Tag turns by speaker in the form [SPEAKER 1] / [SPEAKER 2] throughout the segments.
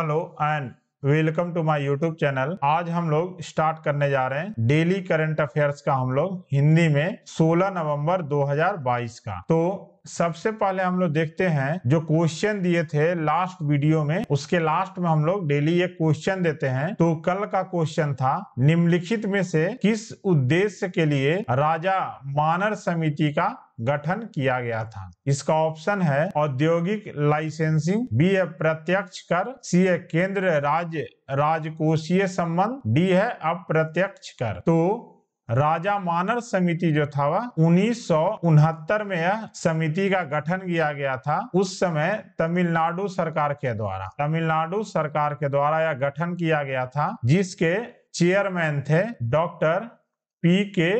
[SPEAKER 1] Hello and welcome to my YouTube channel. आज हम लोग स्टार्ट करने जा रहे हैं डेली करंट अफेयर्स का हम लोग, हिंदी में 16 नवंबर 2022 का। तो सबसे पहले हम लोग देखते हैं जो क्वेश्चन दिए थे लास्ट वीडियो में, उसके लास्ट में हम लोग डेली एक क्वेश्चन देते हैं। तो कल का क्वेश्चन था, निम्नलिखित में से किस उद्देश्य के लिए राजा मानर समिति का गठन किया गया था। इसका ऑप्शन है औद्योगिक लाइसेंसिंग बी है प्रत्यक्ष कर सी है केंद्र राज्य, राजकोषीय संबंध डी है अप्रत्यक्ष कर। तो राजा मानर समिति जो था वह उन्नीस में यह समिति का गठन किया गया था। उस समय तमिलनाडु सरकार के द्वारा, तमिलनाडु सरकार के द्वारा यह गठन किया गया था, जिसके चेयरमैन थे डॉक्टर पी के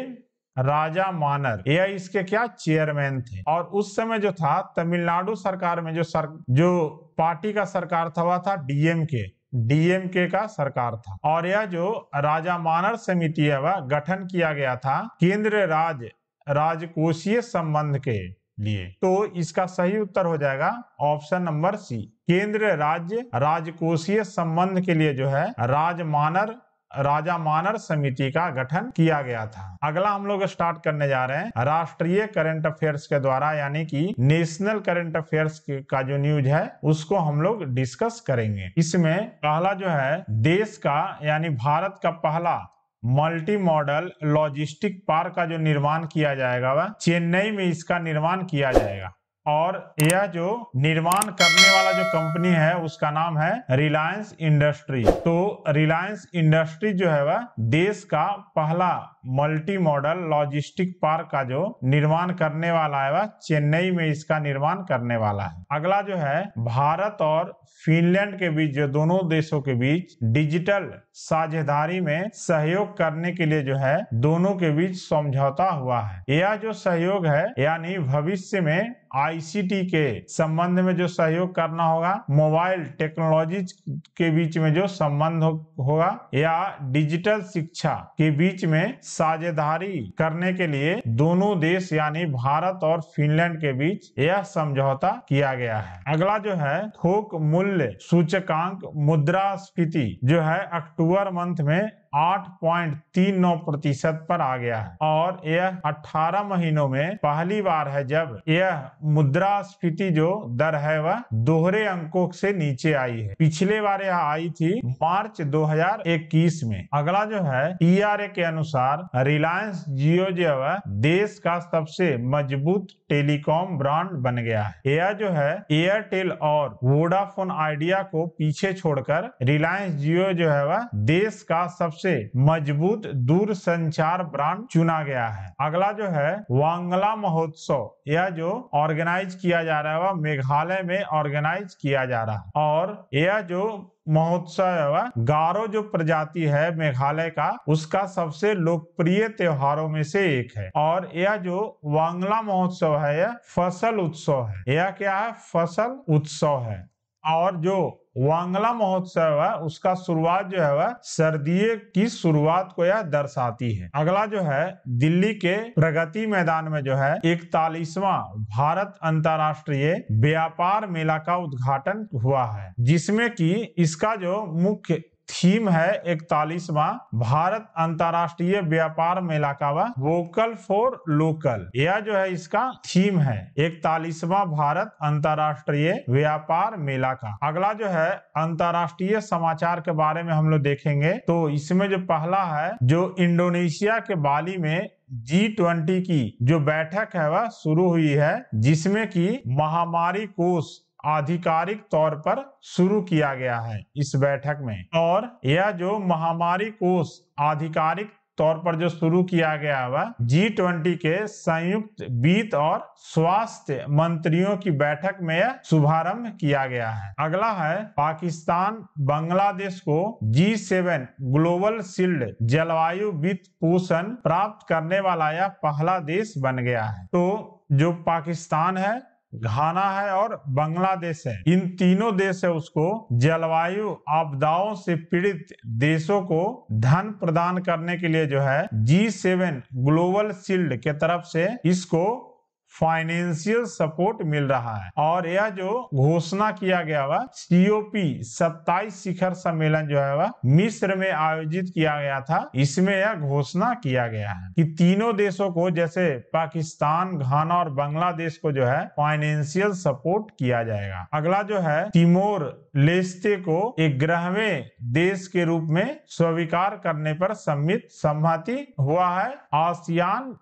[SPEAKER 1] राजा मानर यह इसके क्या चेयरमैन थे? और उस समय जो था, तमिलनाडु सरकार में जो सर, जो पार्टी का सरकार था, वह था डीएम के डीएमके का सरकार था। और यह जो राजा मानर समिति है, वह गठन किया गया था केंद्र राज्य, राजकोषीय संबंध के लिए। तो इसका सही उत्तर हो जाएगा ऑप्शन नंबर सी। केंद्र राज्य, राजकोषीय संबंध के लिए जो है राजमानर राजा मानर समिति का गठन किया गया था। अगला हम लोग स्टार्ट करने जा रहे हैं राष्ट्रीय करंट अफेयर्स के द्वारा, यानी कि नेशनल करंट अफेयर्स का जो न्यूज़ है, उसको हम लोग डिस्कस करेंगे। इसमें पहला जो है, देश का, यानी भारत का पहला मल्टी मॉडल लॉजिस्टिक पार्क का जो निर्माण किया जाएगा, वह चेन्नई में इसका निर्माण किया जाएगा। और यह जो निर्माण करने वाला जो कंपनी है, उसका नाम है रिलायंस इंडस्ट्री तो रिलायंस इंडस्ट्री जो है वह देश का पहला मल्टी मॉडल लॉजिस्टिक पार्क का जो निर्माण करने वाला है वह चेन्नई में इसका निर्माण करने वाला है। अगला जो है भारत और फिनलैंड के बीच, जो दोनों देशों के बीच डिजिटल साझेदारी में सहयोग करने के लिए जो है, दोनों के बीच समझौता हुआ है। यह जो सहयोग है, यानी भविष्य में आईसीटी के संबंध में जो सहयोग करना होगा, मोबाइल टेक्नोलॉजी के बीच में जो संबंध होगा, या डिजिटल शिक्षा के बीच में साझेदारी करने के लिए दोनों देश, यानी भारत और फिनलैंड के बीच, यह समझौता किया गया है। अगला जो है, थोक मूल्य सूचकांक मुद्रास्फीति जो है अक्टूबर मंथ में 8.39 प्रतिशत पर आ गया है। और यह 18 महीनों में पहली बार है जब यह मुद्रास्फीति जो दर है वह दोहरे अंकों से नीचे आई है। पिछले बार यह आई थी मार्च 2021 में। अगला जो है टीआरए के अनुसार रिलायंस जियो जो है देश का सबसे मज़बूत टेलीकॉम ब्रांड बन गया है। यह जो है एयरटेल और वोडाफोन आइडिया को पीछे छोड़कर रिलायंस जियो जो है वह देश का सबसे सबसे मज़बूत दूर संचार ब्रांड चुना गया है। अगला जो है, वांगला महोत्सव। यह जो ऑर्गेनाइज किया जा रहा है, वह मेघालय में ऑर्गेनाइज किया जा रहा है। और यह जो महोत्सव है गारो जो प्रजाति है मेघालय का, उसका सबसे लोकप्रिय त्योहारों में से एक है। और यह जो वांगला महोत्सव है, यह फ़सल उत्सव है। यह क्या है? फ़सल उत्सव है। और जो वांगला महोत्सव है, उसका शुरुआत जो है वह सर्दीय की शुरुआत को यह दर्शाती है। अगला जो है, दिल्ली के प्रगति मैदान में जो है, इकतालीसवा भारत अंतर्राष्ट्रीय व्यापार मेला का उद्घाटन हुआ है, जिसमें कि इसका जो मुख्य थीम है इकतालीसवा भारत अंतर्राष्ट्रीय व्यापार मेला का वह वोकल फॉर लोकल यह जो है इसका थीम है इकतालीसवा भारत अंतर्राष्ट्रीय व्यापार मेला का। अगला जो है, अंतर्राष्ट्रीय समाचार के बारे में हम लोग देखेंगे। तो इसमें जो पहला है, जो इंडोनेशिया के बाली में जी ट्वेंटी की जो बैठक है वह शुरू हुई है, जिसमें कि महामारी कोष आधिकारिक तौर पर शुरू किया गया है इस बैठक में। और यह जो महामारी कोष आधिकारिक तौर पर जो शुरू किया गया वह जी ट्वेंटी के संयुक्त वित्त और स्वास्थ्य मंत्रियों की बैठक में शुभारंभ किया गया है। अगला है पाकिस्तान बांग्लादेश को जी सेवन ग्लोबल शील्ड जलवायु वित्त पोषण प्राप्त करने वाला यह पहला देश बन गया है। तो जो पाकिस्तान है घाना है और बांग्लादेश है। इन तीनों देश है उसको जलवायु आपदाओं से पीड़ित देशों को धन प्रदान करने के लिए जो है जी सेवन ग्लोबल शील्ड के तरफ़ से इसको फाइनेंशियल सपोर्ट मिल रहा है। और यह जो घोषणा किया गया हुआ सीओपी 27 शिखर सम्मेलन जो है वह मिस्र में आयोजित किया गया था, इसमें यह घोषणा किया गया है कि तीनों देशों को, जैसे पाकिस्तान, घाना और बांग्लादेश को जो है फाइनेंशियल सपोर्ट किया जाएगा। अगला जो है, तिमोर, लेस्ते को एक ग्रहवें देश के रूप में स्वीकार करने पर सम्मित सम्मति हुआ है। आसियान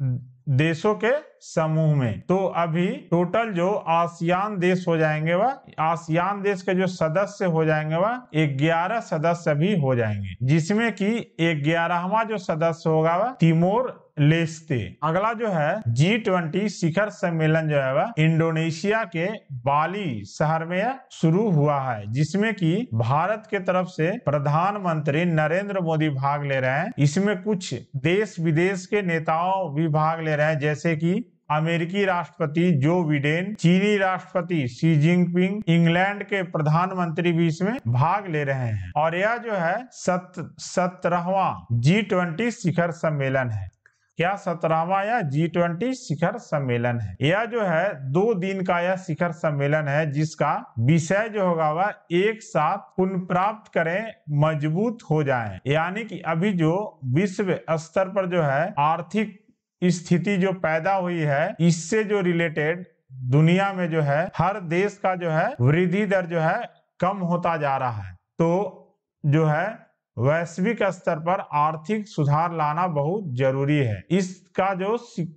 [SPEAKER 1] देशों के समूह में। तो अभी टोटल जो आसियान देश हो जाएँगे वह, आसियान देश के जो सदस्य हो जाएँगे वह, ग्यारह सदस्य भी हो जाएँगे। जिसमें कि ग्यारहवा जो सदस्य होगा वह, तिमोर लेस्ते। अगला जो है जी ट्वेंटी शिखर सम्मेलन जो है, वह इंडोनेशिया के बाली शहर में शुरू हुआ है, जिसमें कि भारत के तरफ़ से प्रधानमंत्री नरेंद्र मोदी भाग ले रहे हैं। इसमें कुछ देश विदेश के नेताओं भी भाग ले रहे हैं, जैसे कि अमेरिकी राष्ट्रपति जो बिडेन, चीनी राष्ट्रपति शी जिनपिंग, इंग्लैंड के प्रधानमंत्री भी इसमें भाग ले रहे हैं। और यह जो है, सत, सत्रहवा जी ट्वेंटी शिखर सम्मेलन है। क्या सत्रहवा या जी ट्वेंटी शिखर सम्मेलन है? यह जो है, दो दिन का यह शिखर सम्मेलन है, जिसका विषय जो होगा वह एक साथ पुनः प्राप्त करें, मज़बूत हो जाएँ। यानी कि अभी जो विश्व स्तर पर जो है, आर्थिक स्थिति जो पैदा हुई है, इससे जो रिलेटेड दुनिया में जो है, हर देश का जो है, वृद्धि दर जो है, कम होता जा रहा है। तो जो है वैश्विक स्तर पर आर्थिक सुधार लाना बहुत ज़रूरी है। इसका जो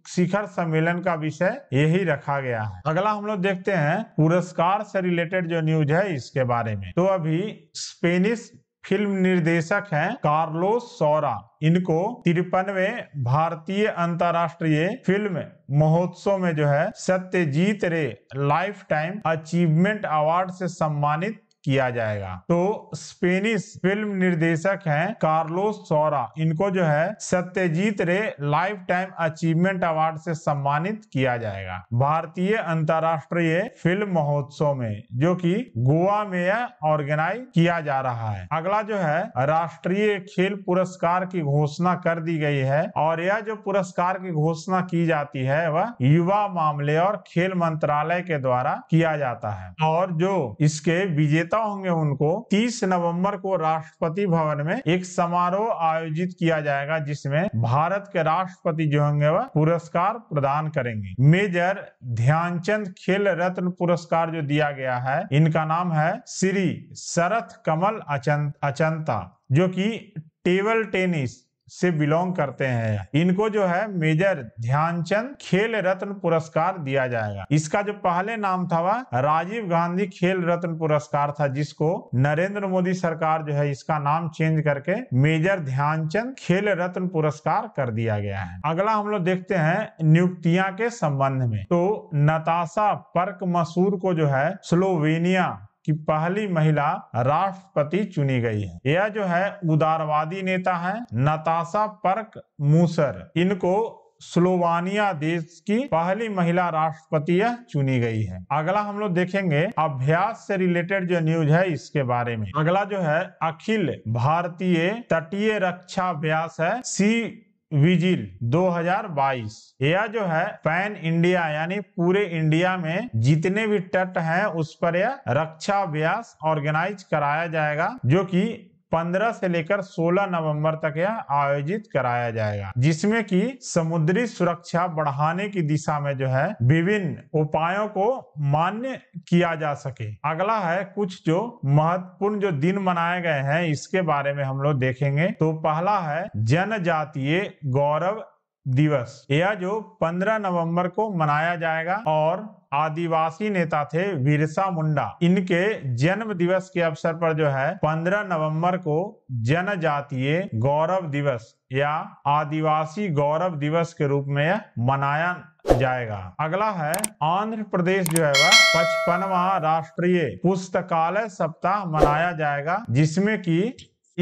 [SPEAKER 1] शिखर सम्मेलन का विषय यही रखा गया है। अगला हम लोग देखते हैं पुरस्कार से रिलेटेड जो न्यूज़ है इसके बारे में। तो अभी स्पेनिश फ़िल्म निर्देशक हैं कार्लोस सौरा। इनको तिरपनवे भारतीय अंतर्राष्ट्रीय फ़िल्म महोत्सव में जो है सत्यजीत रे लाइफ टाइम अचीवमेंट अवार्ड से सम्मानित किया जाएगा। तो स्पेनिश फ़िल्म निर्देशक हैं कार्लोस सोरा। इनको जो है सत्यजीत रे लाइफ टाइम अचीवमेंट अवार्ड से सम्मानित किया जाएगा। भारतीय अंतर्राष्ट्रीय फ़िल्म महोत्सव में, जो कि गोवा में ऑर्गेनाइज किया जा रहा है। अगला जो है, राष्ट्रीय खेल पुरस्कार की घोषणा कर दी गई है और यह जो पुरस्कार की घोषणा की जाती है, वह युवा मामले और खेल मंत्रालय के द्वारा किया जाता है। और जो इसके विजेता विजेता होंगे उनको 30 नवंबर को राष्ट्रपति भवन में एक समारोह आयोजित किया जाएगा, जिसमें भारत के राष्ट्रपति जो होंगे वह पुरस्कार प्रदान करेंगे। मेजर ध्यानचंद खेल रत्न पुरस्कार जो दिया गया है, इनका नाम है श्री शरथ कमल अचंता, जो कि टेबल टेनिस से बिलोंग करते हैं। इनको जो है मेजर ध्यानचंद खेल रत्न पुरस्कार दिया जाएगा। इसका जो पहले नाम था वह राजीव गांधी खेल रत्न पुरस्कार था, जिसको नरेंद्र मोदी सरकार जो है इसका नाम चेंज करके मेजर ध्यानचंद खेल रत्न पुरस्कार कर दिया गया है। अगला हम लोग देखते हैं नियुक्तियाँ के संबंध में। तो नताशा पर्क मसूर को जो है स्लोवेनिया की पहली महिला राष्ट्रपति चुनी गई है। यह जो है, उदारवादी नेता है, नताशा पर्क मूसर। इनको स्लोवानिया देश की पहली महिला राष्ट्रपति चुनी गई है। अगला हम लोग देखेंगे, अभ्यास से रिलेटेड जो न्यूज़ है, इसके बारे में। अगला जो है, अखिल भारतीय तटीय रक्षा अभ्यास है, सी विजिल 2022 यह जो है पैन इंडिया, यानी पूरे इंडिया में जितने भी तट हैं, उस पर यह रक्षा अभ्यास ऑर्गेनाइज कराया जाएगा, जो कि 15 से लेकर 16 नवंबर तक यह आयोजित कराया जाएगा, जिसमें कि समुद्री सुरक्षा बढ़ाने की दिशा में जो है विभिन्न उपायों को मान्य किया जा सके। अगला है कुछ जो महत्वपूर्ण जो दिन मनाए गए हैं, इसके बारे में हम लोग देखेंगे। तो पहला है जनजातीय गौरव दिवस। यह जो 15 नवंबर को मनाया जाएगा और आदिवासी नेता थे बिरसा मुंडा। इनके जन्म दिवस के अवसर पर जो है 15 नवंबर को जनजातीय गौरव दिवस या आदिवासी गौरव दिवस के रूप में मनाया जाएगा। अगला है, आंध्र प्रदेश जो है वह पचपनवा राष्ट्रीय पुस्तकालय सप्ताह मनाया जाएगा, जिसमें कि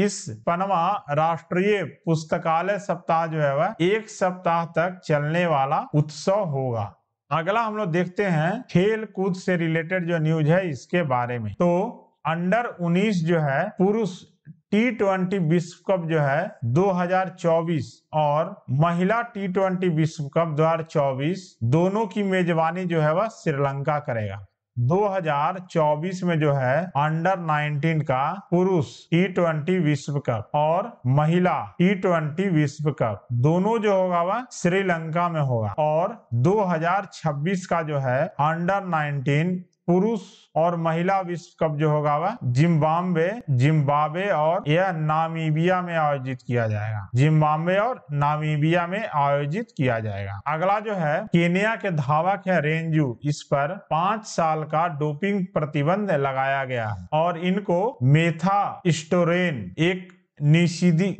[SPEAKER 1] इस पनवा राष्ट्रीय पुस्तकालय सप्ताह जो है वह एक सप्ताह तक चलने वाला उत्सव होगा। अगला हम लोग देखते हैं खेल कूद से रिलेटेड जो न्यूज़ है इसके बारे में। तो अंडर 19 जो है, पुरुष टी ट्वेंटी विश्व कप जो है 2024 और महिला टी ट्वेंटी विश्व कप 2024 दोनों की मेजबानी जो है वह श्रीलंका करेगा। 2024 में जो है अंडर 19 का पुरुष टी ट्वेंटी विश्व कप और महिला टी ट्वेंटी विश्व कप, दोनों जो होगा वह श्रीलंका में होगा। और 2026 का जो है अंडर 19 पुरुष और महिला विश्व कप जो होगा वह जिम्बाब्वे जिम्बाब्वे और यह नामीबिया में आयोजित किया जाएगा। जिम्बाब्वे और नामीबिया में आयोजित किया जाएगा। अगला जो है, केनिया के धावक है रेंजू। इस पर पाँच साल का डोपिंग प्रतिबंध लगाया गया है और इनको मेथा स्टोरेन, एक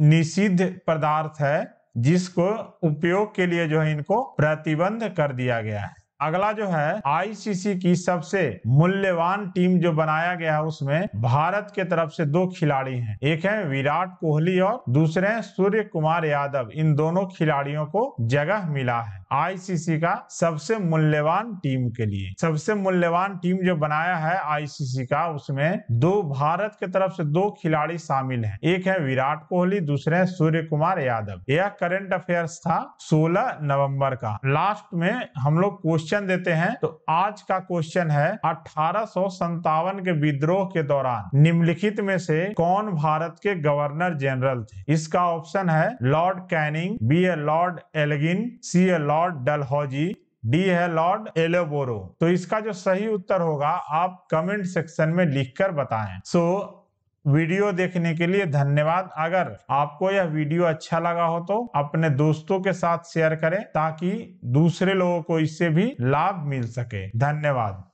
[SPEAKER 1] निषिद्ध पदार्थ है, जिसको उपयोग के लिए जो है इनको प्रतिबंध कर दिया गया है। अगला जो है आईसीसी की सबसे मूल्यवान टीम जो बनाया गया है, उसमें भारत के तरफ़ से दो खिलाड़ी हैं। एक है विराट कोहली और दूसरे हैं सूर्य कुमार यादव। इन दोनों खिलाड़ियों को जगह मिला है आईसीसी का सबसे मूल्यवान टीम के लिए। सबसे मूल्यवान टीम जो बनाया है आईसीसी का, उसमें दो भारत के तरफ़ से दो खिलाड़ी शामिल हैं। एक है विराट कोहली, दूसरे है सूर्य कुमार यादव। यह करंट अफेयर्स था 16 नवंबर का। लास्ट में हम लोग क्वेश्चन देते हैं। तो आज का क्वेश्चन है अठारह के विद्रोह के दौरान निम्नलिखित में से कौन भारत के गवर्नर जनरल थे? इसका ऑप्शन है लॉर्ड कैनिंग बी ए लॉर्ड एलगिन सी ए लॉर्ड डलहौजी डी है लॉर्ड एलोबोरो तो इसका जो सही उत्तर होगा आप कमेंट सेक्शन में लिखकर बताएँ। सो so, वीडियो देखने के लिए धन्यवाद। अगर आपको यह वीडियो अच्छा लगा हो तो अपने दोस्तों के साथ शेयर करें ताकि दूसरे लोगों को इससे भी लाभ मिल सके। धन्यवाद।